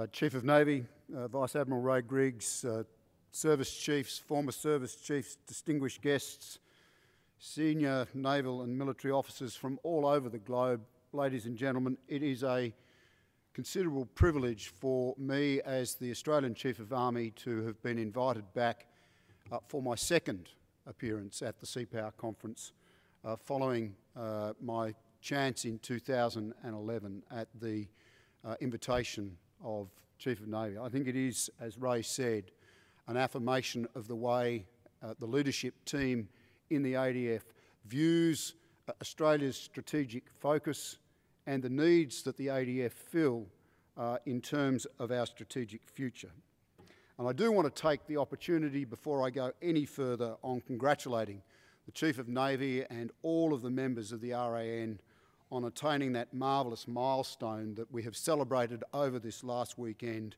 uh, Chief of Navy, uh, Vice Admiral Ray Griggs, uh, service chiefs, former service chiefs, distinguished guests, senior naval and military officers from all over the globe, ladies and gentlemen, it is a considerable privilege for me as the Australian Chief of Army to have been invited back uh, for my second appearance at the Sea Power conference uh, following uh, my chance in 2011 at the invitation of Chief of Navy. I think it is, as Ray said, an affirmation of the way uh, the leadership team in the ADF views uh, Australia's strategic focus and the needs that the ADF fill uh, in terms of our strategic future. And I do want to take the opportunity before I go any further on congratulating the Chief of Navy and all of the members of the RAN on attaining that marvellous milestone that we have celebrated over this last weekend,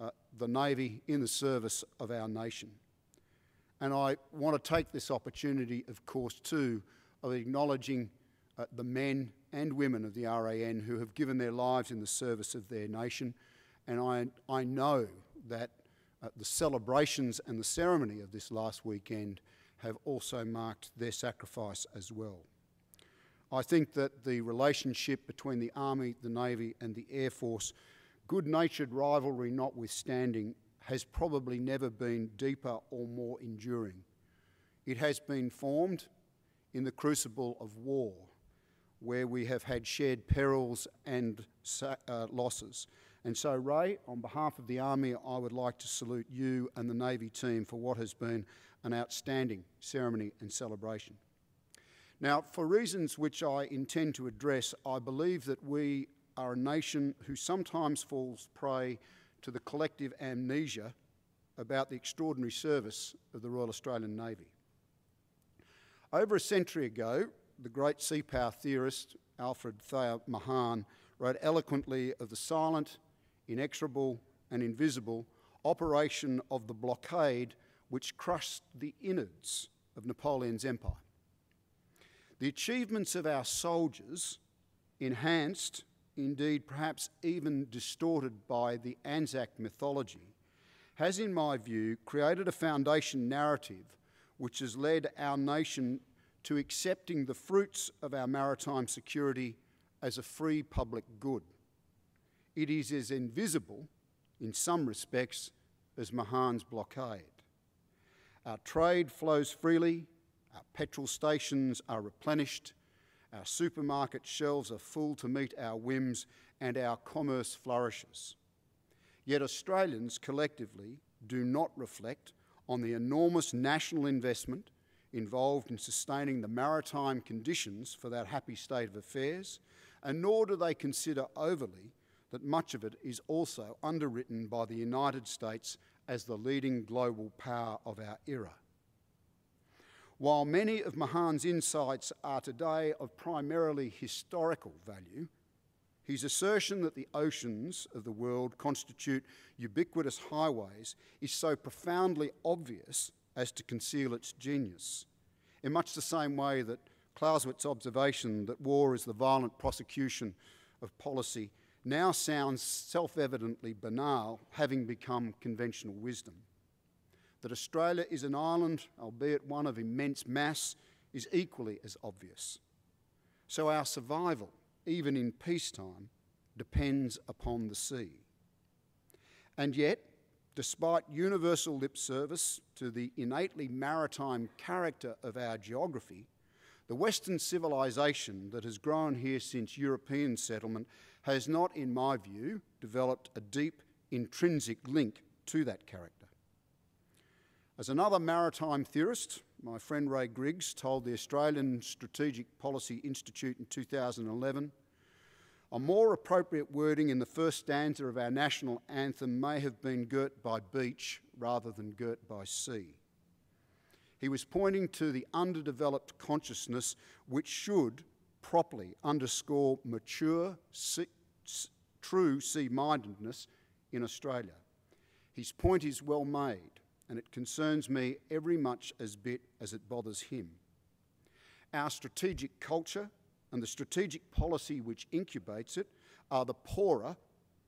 uh, the Navy in the service of our nation. And I want to take this opportunity, of course, too, of acknowledging uh, the men and women of the RAN who have given their lives in the service of their nation. And I, I know that uh, the celebrations and the ceremony of this last weekend have also marked their sacrifice as well. I think that the relationship between the Army, the Navy, and the Air Force, good natured rivalry notwithstanding, has probably never been deeper or more enduring. It has been formed in the crucible of war, where we have had shared perils and uh, losses. And so, Ray, on behalf of the Army, I would like to salute you and the Navy team for what has been an outstanding ceremony and celebration. Now, for reasons which I intend to address, I believe that we are a nation who sometimes falls prey to the collective amnesia about the extraordinary service of the Royal Australian Navy. Over a century ago, the great sea power theorist Alfred Thayer Mahan wrote eloquently of the silent, inexorable, and invisible operation of the blockade which crushed the innards of Napoleon's empire. The achievements of our soldiers, enhanced, indeed perhaps even distorted by the Anzac mythology, has, in my view, created a foundation narrative which has led our nation to accepting the fruits of our maritime security as a free public good. It is as invisible, in some respects, as Mahan's blockade. Our trade flows freely, our petrol stations are replenished, our supermarket shelves are full to meet our whims, and our commerce flourishes. Yet Australians collectively do not reflect on the enormous national investment involved in sustaining the maritime conditions for that happy state of affairs, and nor do they consider overly that much of it is also underwritten by the United States as the leading global power of our era. While many of Mahan's insights are today of primarily historical value, his assertion that the oceans of the world constitute ubiquitous highways is so profoundly obvious as to conceal its genius, in much the same way that Clausewitz's observation that war is the violent prosecution of policy now sounds self evidently banal, having become conventional wisdom. That Australia is an island, albeit one of immense mass, is equally as obvious. So our survival, even in peacetime, depends upon the sea. And yet, despite universal lip service to the innately maritime character of our geography, the Western civilization that has grown here since European settlement has not, in my view, developed a deep intrinsic link to that character. As another maritime theorist, my friend Ray Griggs told the Australian Strategic Policy Institute in 2011, a more appropriate wording in the first stanza of our national anthem may have been girt by beach rather than girt by sea. He was pointing to the underdeveloped consciousness which should properly underscore mature, true sea mindedness in Australia. His point is well made and it concerns me every much as bit as it bothers him. Our strategic culture and the strategic policy which incubates it are the poorer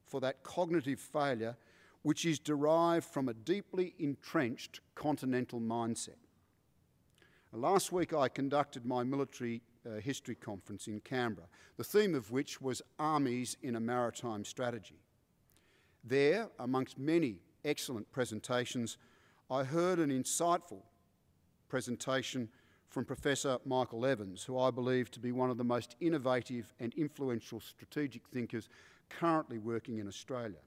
for that cognitive failure which is derived from a deeply entrenched continental mindset. Last week I conducted my military uh, history conference in Canberra, the theme of which was Armies in a Maritime Strategy. There, amongst many excellent presentations, I heard an insightful presentation from Professor Michael Evans, who I believe to be one of the most innovative and influential strategic thinkers currently working in Australia.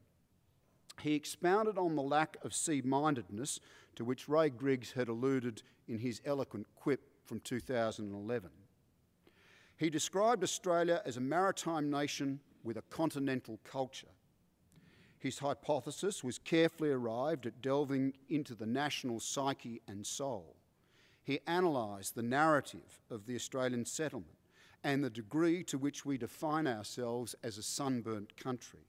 He expounded on the lack of sea-mindedness to which Ray Griggs had alluded in his eloquent quip from 2011. He described Australia as a maritime nation with a continental culture. His hypothesis was carefully arrived at delving into the national psyche and soul. He analysed the narrative of the Australian settlement and the degree to which we define ourselves as a sunburnt country.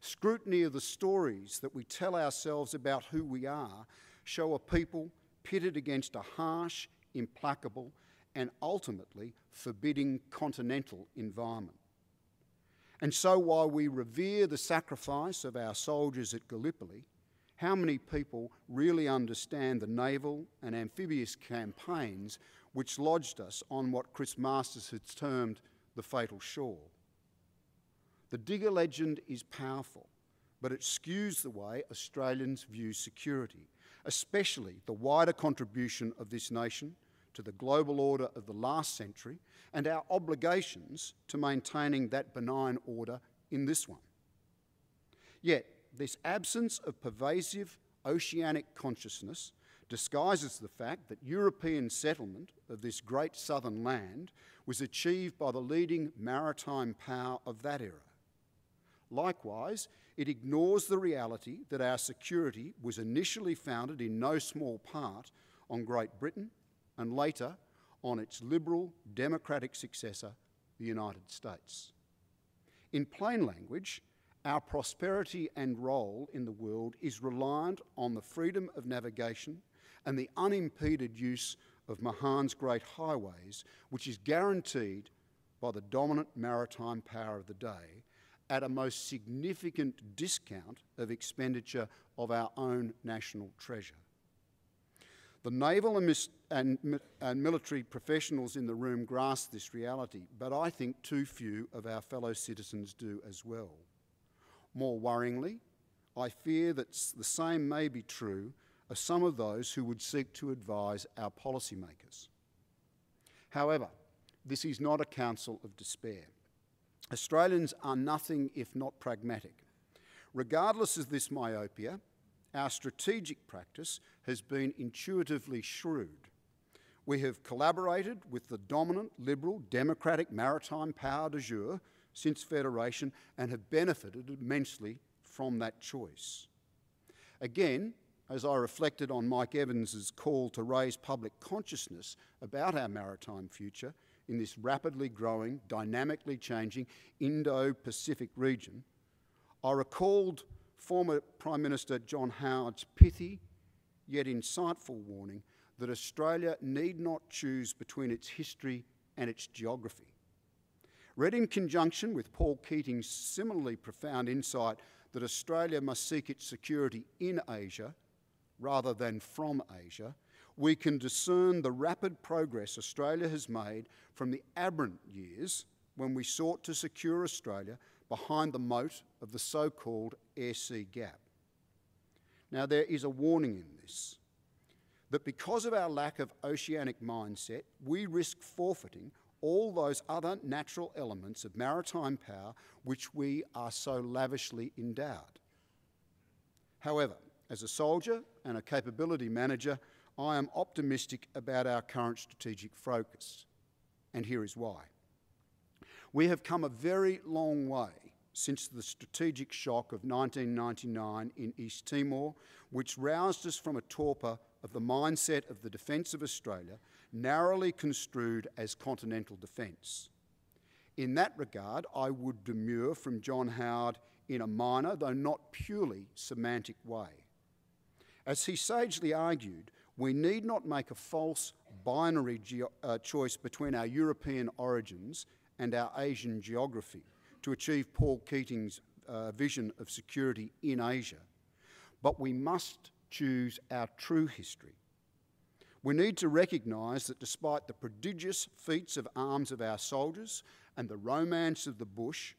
Scrutiny of the stories that we tell ourselves about who we are show a people pitted against a harsh, implacable, and ultimately forbidding continental environment. And so, while we revere the sacrifice of our soldiers at Gallipoli, how many people really understand the naval and amphibious campaigns which lodged us on what Chris Masters has termed the fatal shore? The digger legend is powerful, but it skews the way Australians view security, especially the wider contribution of this nation to the global order of the last century and our obligations to maintaining that benign order in this one. Yet, this absence of pervasive oceanic consciousness disguises the fact that European settlement of this great southern land was achieved by the leading maritime power of that era. Likewise, it ignores the reality that our security was initially founded in no small part on Great Britain and later on its liberal democratic successor, the United States. In plain language, our prosperity and role in the world is reliant on the freedom of navigation and the unimpeded use of Mahan's great highways, which is guaranteed by the dominant maritime power of the day at a most significant discount of expenditure of our own national treasure. The naval and, and, and, military professionals in the room grasp this reality, but I think too few of our fellow citizens do as well. More worryingly, I fear that the same may be true of some of those who would seek to advise our policymakers. However, this is not a counsel of despair. Australians are nothing if not pragmatic. Regardless of this myopia, our strategic practice has been intuitively shrewd. We have collaborated with the dominant Liberal Democratic maritime power de jour since Federation and have benefited immensely from that choice. Again, as I reflected on Mike Evans's call to raise public consciousness about our maritime future in this rapidly growing, dynamically changing Indo-Pacific region, I recalled former Prime Minister John Howard's pithy yet insightful warning that Australia need not choose between its history and its geography. Read in conjunction with Paul Keating's similarly profound insight that Australia must seek its security in Asia rather than from Asia, we can discern the rapid progress Australia has made from the aberrant years when we sought to secure Australia behind the moat of the so-called air-sea gap. Now there is a warning in this, that because of our lack of oceanic mindset, we risk forfeiting all those other natural elements of maritime power which we are so lavishly endowed. However, as a soldier and a capability manager, I am optimistic about our current strategic focus, and here is why. We have come a very long way since the strategic shock of 1999 in East Timor, which roused us from a torpor of the mindset of the defence of Australia, narrowly construed as continental defence. In that regard, I would demur from John Howard in a minor, though not purely semantic way. As he sagely argued, we need not make a false binary uh, choice between our European origins and our Asian geography to achieve Paul Keating's uh, vision of security in Asia, but we must choose our true history. We need to recognise that despite the prodigious feats of arms of our soldiers and the romance of the bush,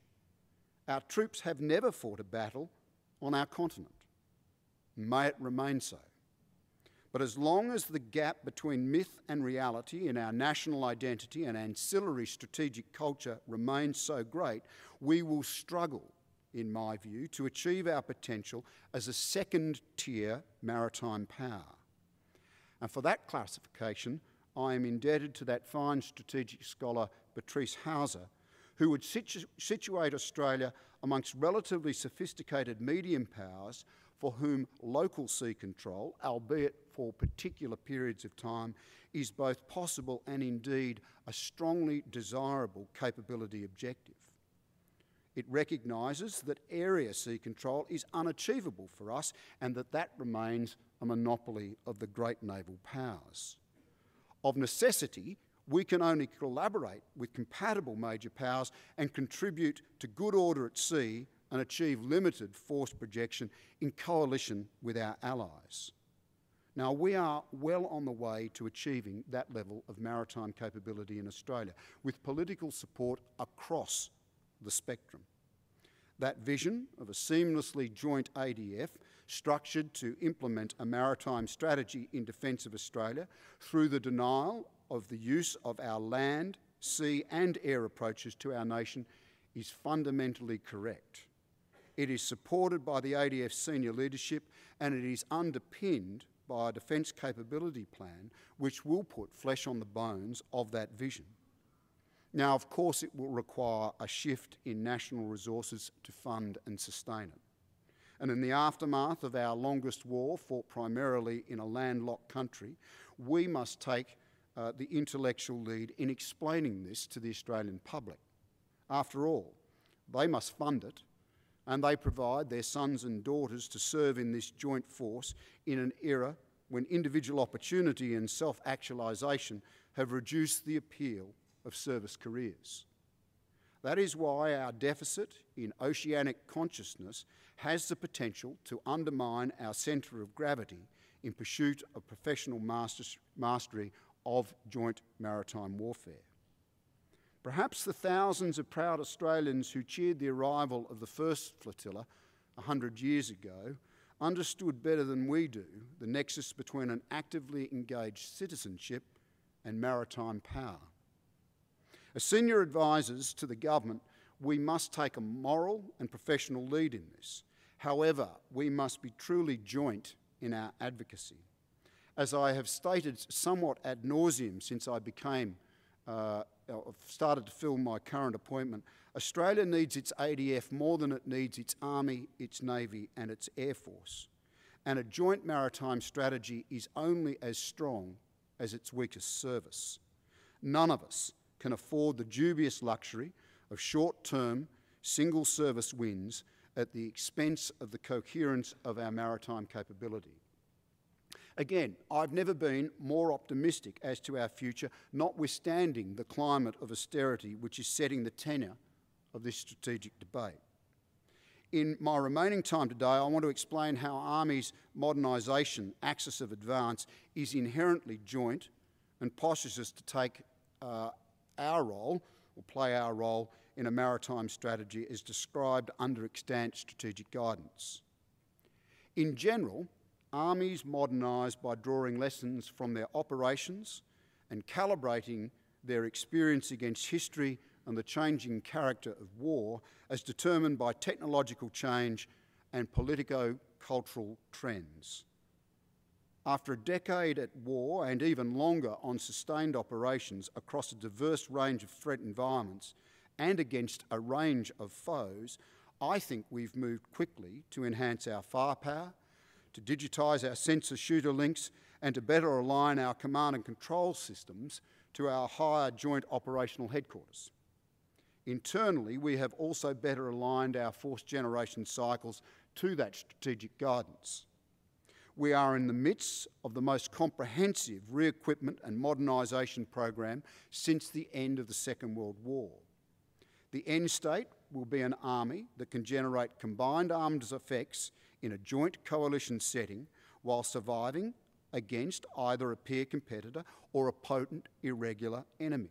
our troops have never fought a battle on our continent. May it remain so. But as long as the gap between myth and reality in our national identity and ancillary strategic culture remains so great, we will struggle, in my view, to achieve our potential as a second tier maritime power. And for that classification, I am indebted to that fine strategic scholar Patrice Hauser, who would situ situate Australia amongst relatively sophisticated medium powers for whom local sea control, albeit for particular periods of time, is both possible and indeed a strongly desirable capability objective. It recognises that area sea control is unachievable for us and that that remains a monopoly of the great naval powers. Of necessity, we can only collaborate with compatible major powers and contribute to good order at sea and achieve limited force projection in coalition with our allies. Now, we are well on the way to achieving that level of maritime capability in Australia with political support across the spectrum. That vision of a seamlessly joint ADF structured to implement a maritime strategy in defence of Australia through the denial of the use of our land, sea and air approaches to our nation is fundamentally correct. It is supported by the ADF senior leadership and it is underpinned by a defence capability plan which will put flesh on the bones of that vision. Now, of course, it will require a shift in national resources to fund and sustain it. And in the aftermath of our longest war, fought primarily in a landlocked country, we must take uh, the intellectual lead in explaining this to the Australian public. After all, they must fund it, and they provide their sons and daughters to serve in this joint force in an era when individual opportunity and self actualisation have reduced the appeal of service careers. That is why our deficit in oceanic consciousness has the potential to undermine our centre of gravity in pursuit of professional mastery of joint maritime warfare. Perhaps the thousands of proud Australians who cheered the arrival of the first flotilla a hundred years ago understood better than we do the nexus between an actively engaged citizenship and maritime power. As senior advisors to the government, we must take a moral and professional lead in this. However, we must be truly joint in our advocacy. As I have stated somewhat ad nauseum since I became, uh, Uh, started to fill my current appointment, Australia needs its ADF more than it needs its Army, its Navy, and its Air Force. And a joint maritime strategy is only as strong as its weakest service. None of us can afford the dubious luxury of short term, single service wins at the expense of the coherence of our maritime capability. Again, I've never been more optimistic as to our future, notwithstanding the climate of austerity which is setting the tenor of this strategic debate. In my remaining time today, I want to explain how Army's modernisation axis of advance is inherently joint and postures us to take uh, our role, or play our role, in a maritime strategy as described under extant strategic guidance. In general, armies modernise by drawing lessons from their operations and calibrating their experience against history and the changing character of war as determined by technological change and politico-cultural trends. After a decade at war and even longer on sustained operations across a diverse range of threat environments and against a range of foes, I think we've moved quickly to enhance our firepower, to digitise our sensor shooter links, and to better align our command and control systems to our higher joint operational headquarters. Internally, we have also better aligned our force generation cycles to that strategic guidance we are in the midst of the most comprehensive re-equipment and modernisation program since the end of the Second World War. The end state will be an army that can generate combined arms effects in a joint coalition setting while surviving against either a peer competitor or a potent irregular enemy.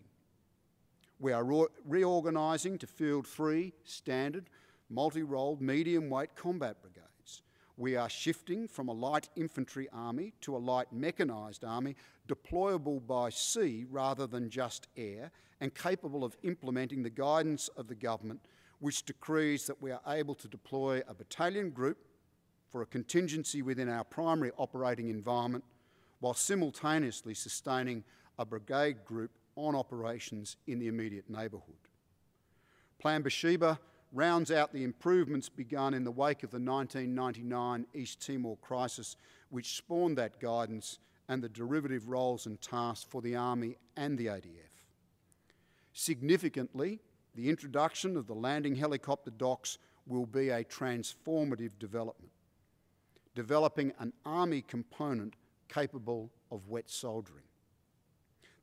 We are reorganising to field three standard multi-role medium weight combat brigades. We are shifting from a light infantry army to a light mechanised army deployable by sea rather than just air and capable of implementing the guidance of the government which decrees that we are able to deploy a battalion group for a contingency within our primary operating environment while simultaneously sustaining a brigade group on operations in the immediate neighbourhood. Plan Beersheba rounds out the improvements begun in the wake of the 1999 East Timor crisis, which spawned that guidance and the derivative roles and tasks for the Army and the ADF. Significantly, the introduction of the landing helicopter docks will be a transformative development, developing an Army component capable of wet soldiering.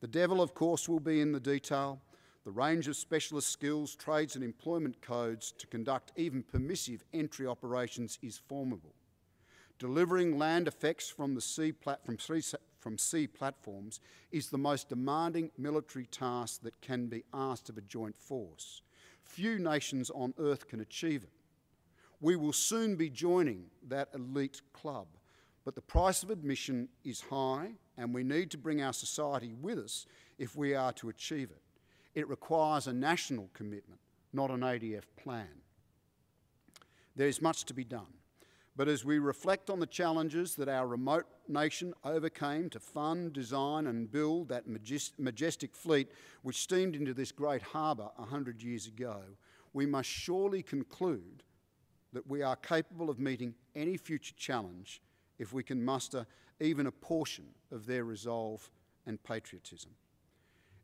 The devil, of course, will be in the detail. The range of specialist skills, trades, and employment codes to conduct even permissive entry operations is formidable. Delivering land effects from, the sea, from, from sea platforms is the most demanding military task that can be asked of a joint force. Few nations on earth can achieve it. We will soon be joining that elite club, but the price of admission is high, and we need to bring our society with us if we are to achieve it. It requires a national commitment, not an ADF plan. There is much to be done. But as we reflect on the challenges that our remote nation overcame to fund, design, and build that majestic fleet which steamed into this great harbour a hundred years ago, we must surely conclude that we are capable of meeting any future challenge if we can muster even a portion of their resolve and patriotism.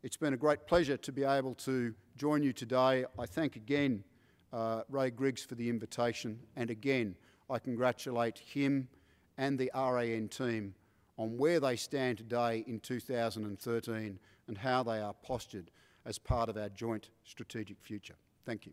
It's been a great pleasure to be able to join you today. I thank again uh, Ray Griggs for the invitation, and again, I congratulate him and the RAN team on where they stand today in 2013 and how they are postured as part of our joint strategic future. Thank you.